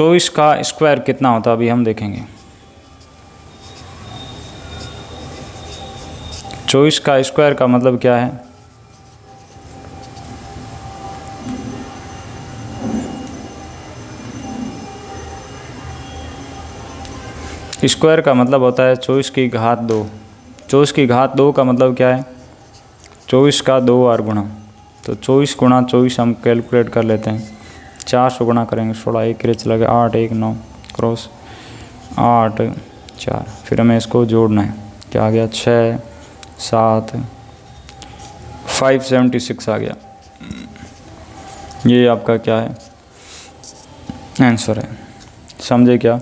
चौबीस का स्क्वायर कितना होता है, अभी हम देखेंगे। चौबीस का स्क्वायर का मतलब क्या है? स्क्वायर का मतलब होता है चौबीस की घात दो। चौबीस की घात दो का मतलब क्या है? चौबीस का दो बार गुणा। तो चौबीस गुणा चौबीस हम कैलकुलेट कर लेते हैं। चार सौ गुणा करेंगे सोलह, एक रेच लगे आठ, एक, नौ, क्रॉस, आठ, चार। फिर हमें इसको जोड़ना है। क्या आ गया? छः सात फाइव सेवेंटी सिक्स आ गया। ये आपका क्या है? आंसर है। समझे क्या?